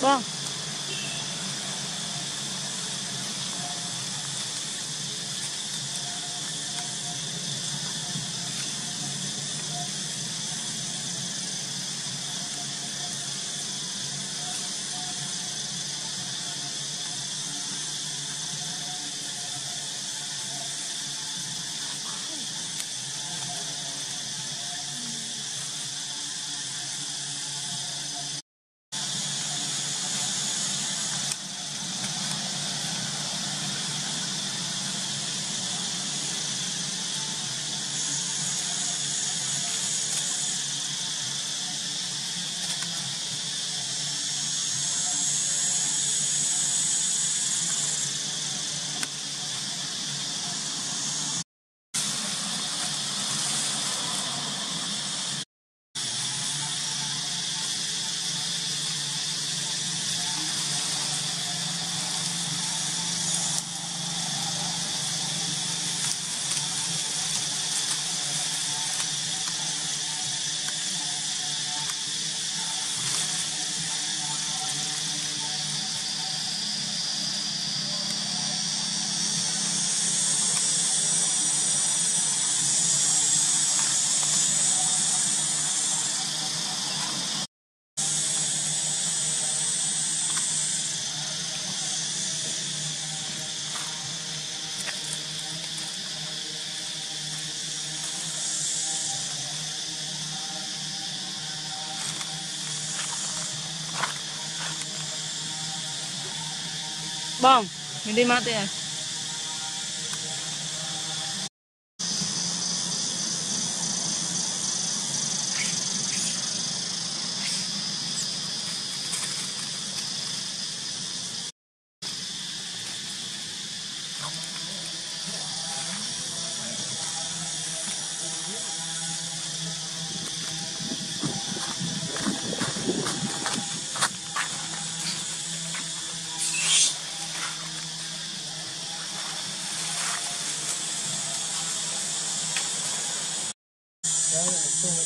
棒 Bang, hindi mati ah. 然我们就会